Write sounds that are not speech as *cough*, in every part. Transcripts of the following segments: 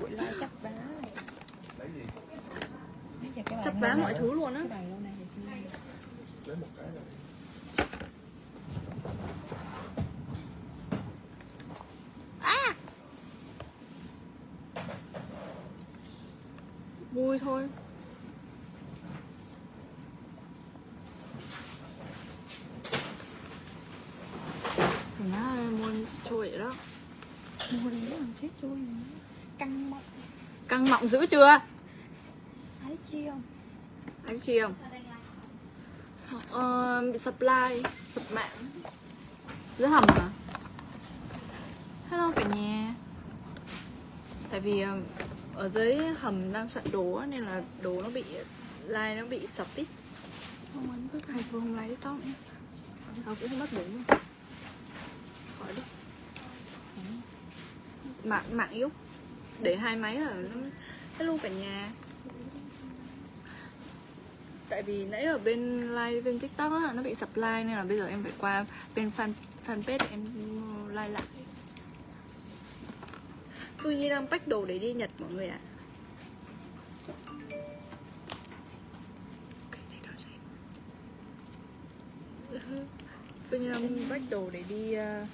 buổi live chấp vá. Lâu vá mọi thứ luôn á. lấy một cái rồi Vui thôi. Nó mua chui vậy đó. Mua đi làm chết chui căng mọc Căng mọng dữ chưa? ái chi không? Anh chị không? Ờ, bị supply, sập mạng. Dưới hầm à? Hello cả nhà. Tại vì ờ, ở dưới hầm đang soạn đồ nên là đồ nó bị line nó bị sập ít. Không cứ Hay thôi không lấy tóc nữa Tao cũng không mất bụng luôn. Khỏi đi. Mạng, mạng yếu để hai máy là nó Hello cả nhà. Tại vì nãy ở bên live bên tiktok á, nó bị sập like Nên là bây giờ em phải qua bên fan, fanpage để em like lại. Phương Nhi đang pack đồ để đi Nhật mọi người ạ. À. Phương Nhi đang pack đồ để đi uh,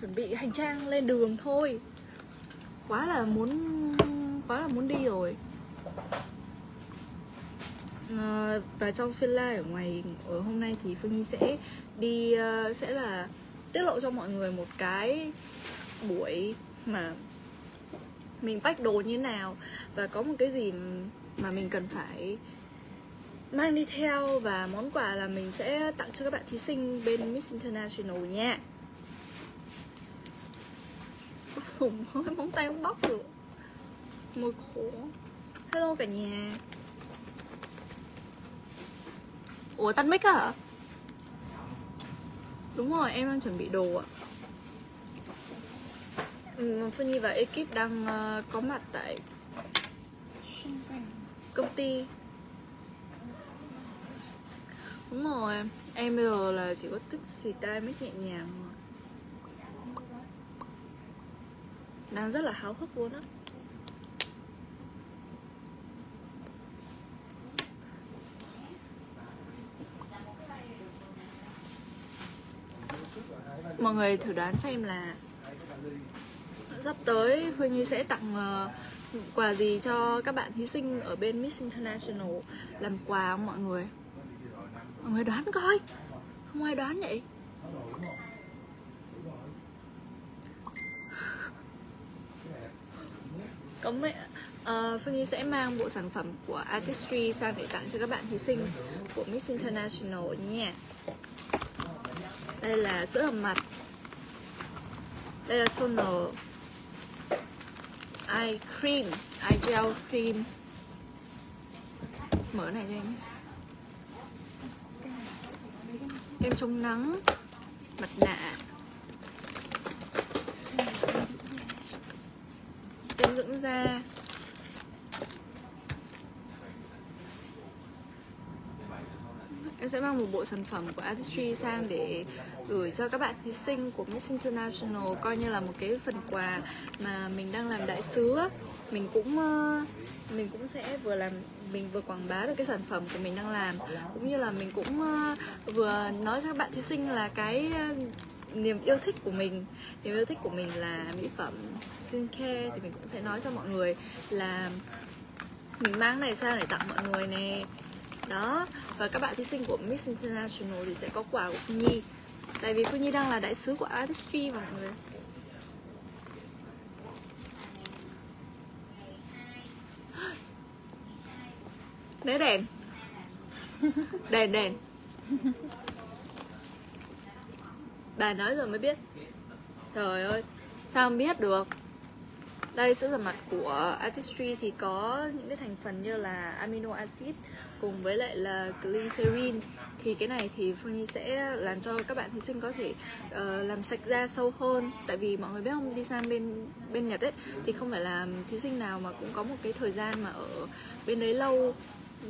Chuẩn bị hành trang lên đường thôi. Quá là muốn Quá là muốn đi rồi à, và trong phiên live ở ngoài ở hôm nay thì Phương Nhi sẽ đi uh, sẽ là tiết lộ cho mọi người một cái buổi mà mình bách đồ như thế nào và có một cái gì mà mình cần phải mang đi theo và món quà là mình sẽ tặng cho các bạn thí sinh bên Miss International nha khủng ơi, móng tay không bóc được. Môi khổ. Hello cả nhà. Ủa tắt mic hả? Đúng rồi, em đang chuẩn bị đồ ạ. Ừ, Phương Nhi và ekip đang ờ, có mặt tại công ty. Đúng rồi, em bây giờ là chỉ có tức xì tai mới nhẹ nhàng thôi Đang rất là háo hức luôn á. Mọi người thử đoán xem là Sắp tới Phương Nhi sẽ tặng ờ, quà gì cho các bạn thí sinh ở bên Miss International làm quà không mọi người? Mọi người đoán coi. Không ai đoán vậy. Có mấy uh, ờ, Phương Nhi sẽ mang bộ sản phẩm của Artistry sang để tặng cho các bạn thí sinh của Miss International nha Đây là sữa hầm mặt. Đây là toner eye cream eye gel cream. Mở này cho em kem chống nắng mặt nạ. Dưỡng da em sẽ mang một bộ sản phẩm của Artistry sang để gửi cho các bạn thí sinh của Miss International, coi như là một cái phần quà mà mình đang làm đại sứ á. mình cũng ờ, mình cũng sẽ vừa làm, mình vừa quảng bá được cái sản phẩm của mình đang làm cũng như là mình cũng ờ, vừa nói cho các bạn thí sinh là cái niềm yêu thích của mình. Niềm yêu thích của mình là mỹ phẩm skincare thì mình cũng sẽ nói cho mọi người là mình mang này sang để tặng mọi người nè. Đó, và các bạn thí sinh của Miss International thì sẽ có quà của Phương Nhi. Tại vì Phương Nhi đang là đại sứ của Artistry mà mọi người. *gasps* Đấy, đèn. *laughs* Đèn đèn. Bà nói rồi mới biết. Trời ơi Sao không biết được? Đây sữa rửa mặt của Artistry thì có những cái thành phần như là amino acid cùng với lại là glycerin. Thì cái này thì Phương Nhi sẽ làm cho các bạn thí sinh có thể uh, làm sạch da sâu hơn. Tại vì mọi người biết không đi sang bên bên Nhật ấy thì không phải là thí sinh nào mà cũng có một cái thời gian mà ở bên đấy lâu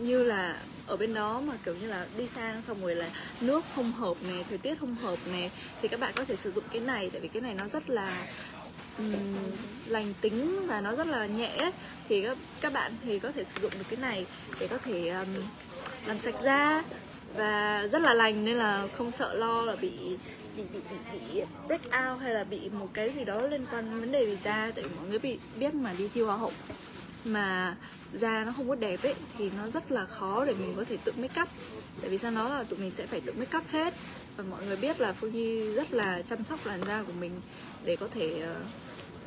như là ở bên đó mà kiểu như là đi sang xong rồi là nước không hợp này thời tiết không hợp này thì các bạn có thể sử dụng cái này tại vì cái này nó rất là um, lành tính và nó rất là nhẹ ấy, thì các, các bạn thì có thể sử dụng được cái này để có thể um, làm sạch da và rất là lành nên là không sợ lo là bị bị bị bị, bị break out hay là bị một cái gì đó liên quan vấn đề về da tại vì mọi người bị biết mà đi thi hoa hậu mà da nó không có đẹp ấy thì nó rất là khó để mình có thể tự make up. Tại vì sao nó là tụi mình sẽ phải tự make up hết. Và mọi người biết là phương nhi rất là chăm sóc làn da của mình để có thể ờ,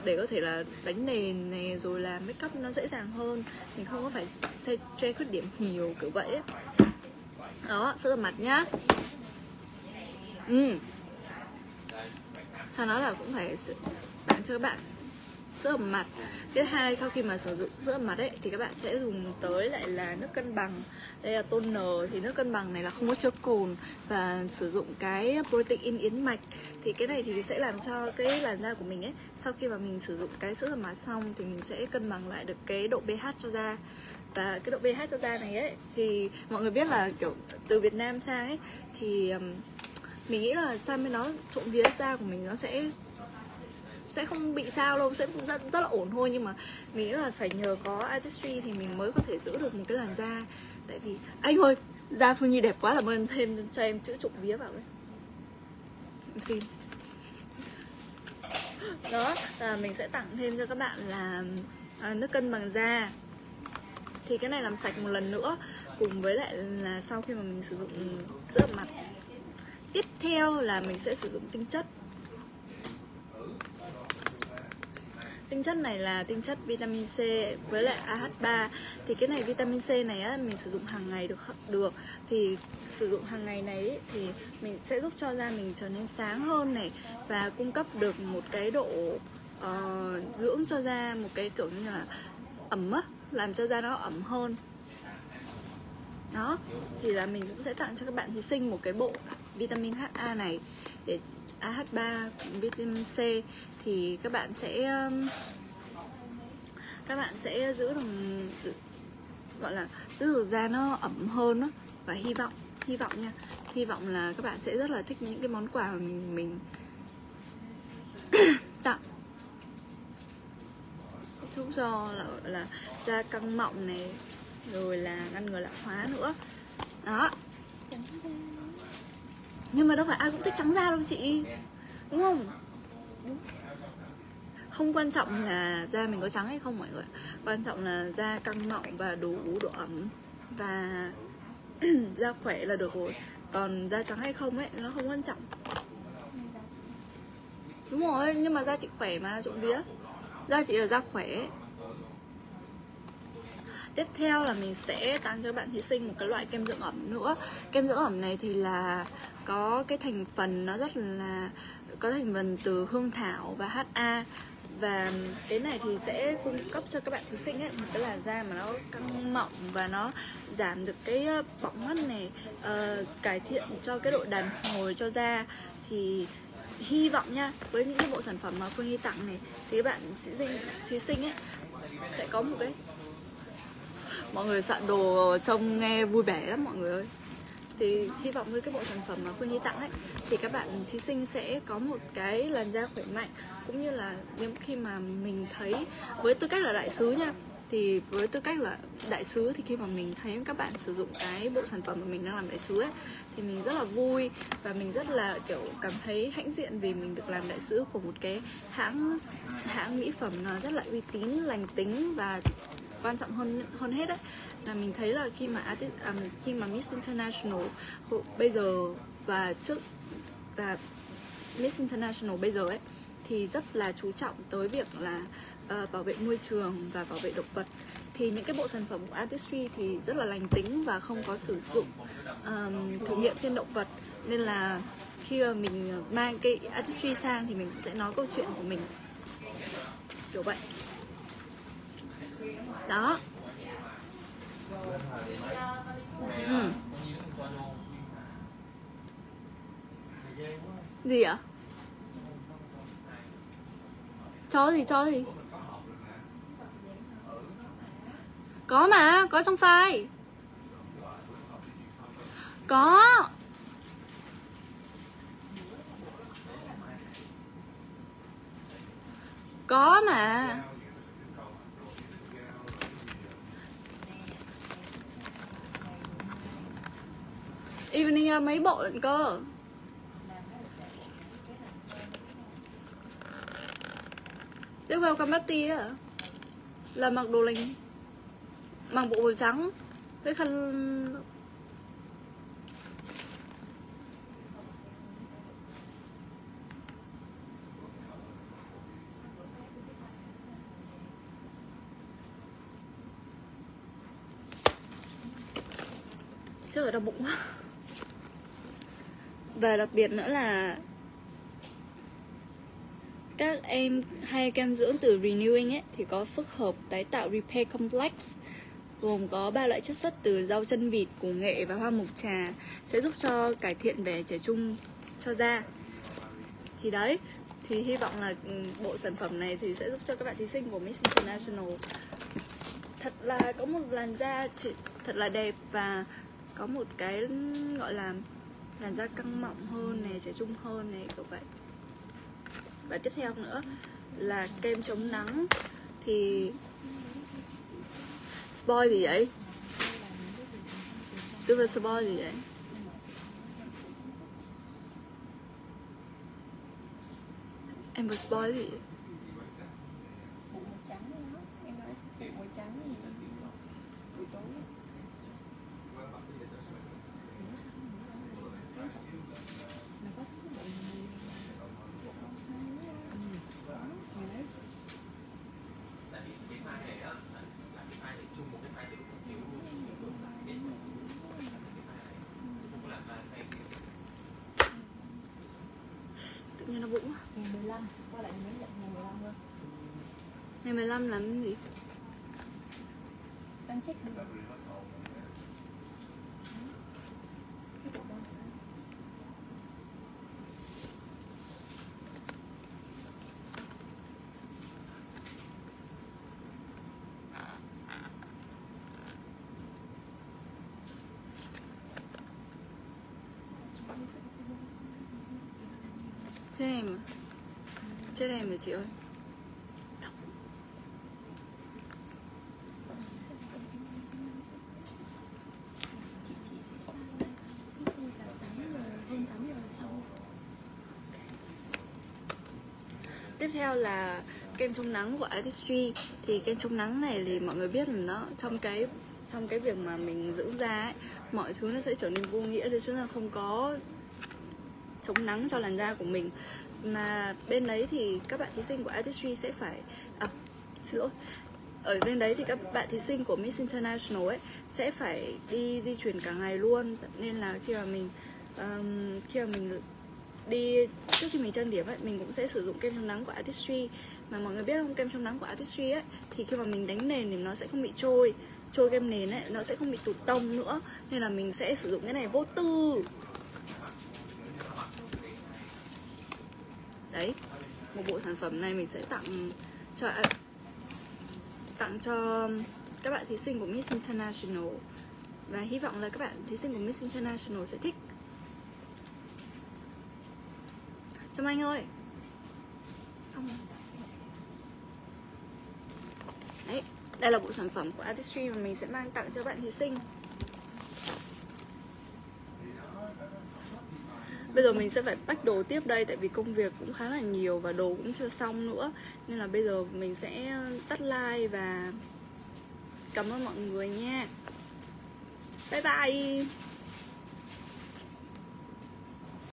để có thể là đánh nền này rồi làm make up nó dễ dàng hơn. Mình không có phải che, che khuyết điểm nhiều kiểu vậy ấy. đó sữa rửa mặt nhá. Ừ. Sau đó là cũng phải tặng cho các bạn sữa rửa mặt thứ hai, sau khi mà sử dụng sữa rửa mặt ấy, thì các bạn sẽ dùng tới lại là nước cân bằng. Đây là toner thì nước cân bằng này là không có chứa cồn và sử dụng cái protein yến mạch. Thì cái này thì sẽ làm cho cái làn da của mình ấy, sau khi mà mình sử dụng cái sữa rửa mặt xong thì mình sẽ cân bằng lại được cái độ pH cho da. Và cái độ pH cho da này ấy, thì mọi người biết là, kiểu, từ Việt Nam sang ấy, thì mình nghĩ là sang bên nó trộn vía da của mình nó sẽ sẽ không bị sao đâu sẽ rất, rất là ổn thôi. Nhưng mà mình nghĩ là phải nhờ có artistry thì mình mới có thể giữ được một cái làn da. Tại vì anh ơi da phương nhi đẹp quá làm ơn thêm cho em chữ trụng vía vào đấy em xin. Đó là mình sẽ tặng thêm cho các bạn là à, nước cân bằng da. Thì cái này làm sạch một lần nữa cùng với lại là sau khi mà mình sử dụng sữa mặt. Tiếp theo là mình sẽ sử dụng tinh chất. Tinh chất này là tinh chất vitamin C với lại AH3 thì cái này vitamin C này á mình sử dụng hàng ngày được được. Thì sử dụng hàng ngày này thì mình sẽ giúp cho da mình trở nên sáng hơn này và cung cấp được một cái độ uh, dưỡng cho da một cái kiểu như là ẩm á làm cho da nó ẩm hơn đó thì là mình cũng sẽ tặng cho các bạn thí sinh một cái bộ vitamin HA này. Để AH3 vitamin C thì các bạn sẽ um, các bạn sẽ giữ được gọi là giữ được da nó ẩm hơn đó và hy vọng hy vọng nha. Hy vọng là các bạn sẽ rất là thích những cái món quà mà mình, mình *coughs* tặng. Giúp cho là là da căng mọng này rồi là ngăn ngừa lão hóa nữa. Đó. Nhưng mà đâu phải ai cũng thích trắng da đâu chị. Đúng không? Đúng không quan trọng là da mình có trắng hay không mọi người quan trọng là da căng mọng và đủ độ ẩm. Và *clears throat* da khỏe là được rồi. Còn da trắng hay không ấy, nó không quan trọng. Đúng rồi, nhưng mà da chị khỏe mà trộn vía. Da chị là da khỏe. Tiếp theo là mình sẽ tặng cho bạn thí sinh một cái loại kem dưỡng ẩm nữa. Kem dưỡng ẩm này thì là có cái thành phần nó rất là có thành phần từ hương thảo và HA và cái này thì sẽ cung cấp cho các bạn thí sinh ấy một cái làn da mà nó căng mọng và nó giảm được cái ờ, bọng mắt này uh, cải thiện cho cái độ đàn hồi cho da. Thì hy vọng nha với những cái bộ sản phẩm mà phương hy tặng này thì các bạn thí sinh thí sinh ấy sẽ có một cái mọi người soạn đồ trông nghe vui vẻ lắm mọi người ơi. Thì hy vọng với cái bộ sản phẩm mà Phương Nhi tặng ấy, thì các bạn thí sinh sẽ có một cái làn da khỏe mạnh, cũng như là những khi mà mình thấy, với tư cách là đại sứ nha, thì với tư cách là đại sứ thì khi mà mình thấy các bạn sử dụng cái bộ sản phẩm mà mình đang làm đại sứ ấy, thì mình rất là vui và mình rất là, kiểu, cảm thấy hãnh diện vì mình được làm đại sứ của một cái hãng hãng mỹ phẩm rất là uy tín, lành tính và quan trọng hơn hơn hết đấy là mình thấy là khi mà artist, à, khi mà Miss International bây giờ và trước và Miss International bây giờ ấy thì rất là chú trọng tới việc là uh, bảo vệ môi trường và bảo vệ động vật. Thì những cái bộ sản phẩm của Artistry thì rất là lành tính và không có sử dụng um, thử nghiệm trên động vật. Nên là khi mà mình mang cái Artistry sang thì mình cũng sẽ nói câu chuyện của mình. Kiểu vậy đó. Ừ. gì ạ? Cho gì cho gì? Có mà, có trong file. Có. Có mà. Evening à, mấy bộ lận cơ? Tiếp welcome Betty á. Là mặc đồ lành mặc bộ màu trắng. Với khăn Trời đau bụng quá. Và đặc biệt nữa là các em hay kem dưỡng từ Renewing ấy thì có phức hợp tái tạo Repair Complex gồm có ba loại chất xuất từ rau chân vịt, củ nghệ và hoa mộc trà sẽ giúp cho cải thiện về trẻ trung cho da. Thì đấy, thì hy vọng là ừ, bộ sản phẩm này thì sẽ giúp cho các bạn thí sinh của Miss International thật là có một làn da thật là đẹp và có một cái gọi là làn da căng mọng hơn này, trẻ trung hơn này kiểu vậy. Và tiếp theo nữa là kem chống nắng. Thì spoil gì vậy? Tôi vừa spoil gì vậy? Em vừa spoil gì vậy? bộ màu trắng đó em nói bộ màu trắng thì buổi tối Mà có cái bộ này, bộ không sai á. Ừ. Đấy quá Ngày 15, qua lại mấy lần ngày 15 thôi ngày 15 làm cái gì Đang check được chết em à chết em rồi chị ơi. Chị chị sẽ tôi là 8 giờ hơn 8 giờ Tiếp theo là kem chống nắng của Artistry. Thì kem chống nắng này thì mọi người biết là nó, Trong cái trong cái việc mà mình dưỡng da ấy, Mọi thứ nó sẽ trở nên vô nghĩa Thì chúng ta không có chống nắng cho làn da của mình. Mà bên đấy thì các bạn thí sinh của Artistry sẽ phải À, xin lỗi. Ở bên đấy thì các bạn thí sinh của Miss International ấy sẽ phải đi di chuyển cả ngày luôn. Nên là khi mà mình um, khi mà mình đi trước khi mình trang điểm ấy mình cũng sẽ sử dụng kem chống nắng của Artistry. Mà mọi người biết không kem chống nắng của Artistry ấy thì khi mà mình đánh nền thì nó sẽ không bị trôi. Trôi kem nền ấy nó sẽ không bị tụt tông nữa. Nên là mình sẽ sử dụng cái này vô tư đấy một bộ sản phẩm này mình sẽ tặng cho tặng cho các bạn thí sinh của Miss International. Và hy vọng là các bạn thí sinh của Miss International sẽ thích. Trâm Anh ơi. Xong rồi. Đấy, đây là bộ sản phẩm của Artistry mà mình sẽ mang tặng cho bạn thí sinh. Bây giờ mình sẽ phải pack đồ tiếp đây, tại vì công việc cũng khá là nhiều và đồ cũng chưa xong nữa. Nên là bây giờ mình sẽ tắt like và cảm ơn mọi người nha. Bye bye!